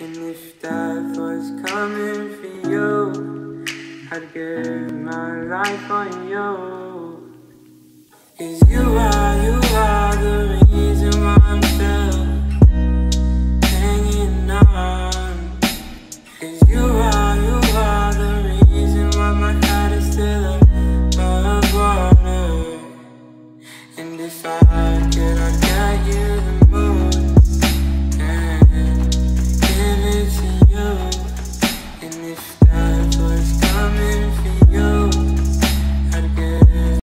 And if death was coming for you, I'd give my life for you. Cause you are, you are the reason why I'm still hanging on. Cause you are, you are the reason why my heart is still above water. And if I